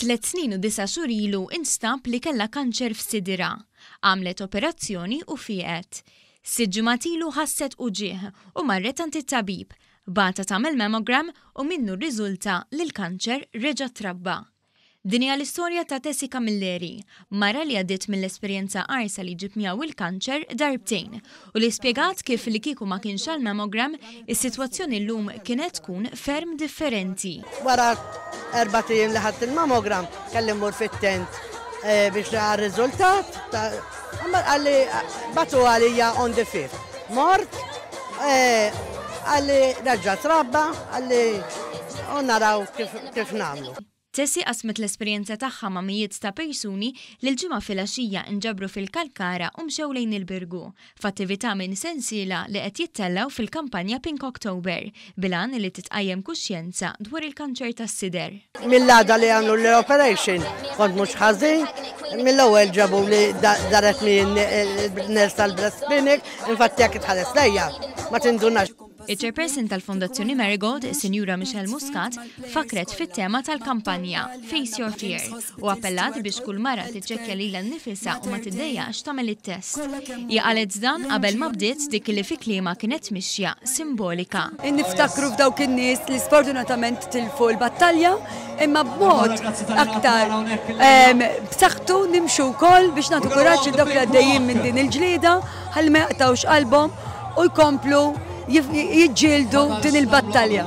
Tliet snin u disa' xhur ilu instab li kellha kanċer f'sidira. Għamlet operazzjoni u fieqet. Sitt ġimgħat ilu ħasset uġigħ u marret għand it-tabib. Bagħatha tagħmel mammogram u minnu rriżulta li l-kanċer reġa' trabba'. Din hija l-istorja ta' Tessie Camilleri, mara li għaddiet mill-esperjenza qarsa li ġib miegħu il-kanċer darbtejn u li spjegat kif li kieku ma kienx għal mammogram is-sitwazzjoni llum kienet tkun ferm differenti. Wara erba' ijiem li ħadd il-mammogram kelli mmur fit-tent eh, biex nara r-riżultat. Imma qalli batu għalija on the fifth. Mort, eh, qalli raġġa trabba, qalli u naraw kif nagħmlu. Tessie qasmet l-esperjenza tagħha ma' mijiet ta' persuni li l-Ġimgħa filgħaxija nġabru fil-Kalkara u mxew lejn il-Birgu, f'attività minn sensiela li qed jittellgħu fil-kampanja Pinkoctober, bil-għan li titqajjem kuxjenza dwar il-kanċer tas-sider. Mill-għada li għamlu l-operation kont mhux ħażin, mill-ewwel ġabuli daret miegħi n-nurse tal-breast clinic, infatti jekk tħares lejja ma tindunax. Iċ-Chairperson tal-Fondazzjoni Marigold, is-Sinjura Michelle Muscat, fakkret fit-tema tal-kampanja Face Your Fear u appellat biex kull mara tiċċekkja lilha nnifisha u ma tiddejjaqx tagħmel it-test. Hi qalet dan qabel ma bdiet dik li fi kliemha kienet tmixja simbolika. Niftakru f'dawk in-nies li sfortunatament tilfu l-battalja imma b'mod aktar b'saħħtu nimxu wkoll biex nagħtu kuraġġ il dawk li għaddejjin minn din il-ġlieda ħalli ma jaqtgħux qalbhom u jkomplu jiġġieldu din il-battalja.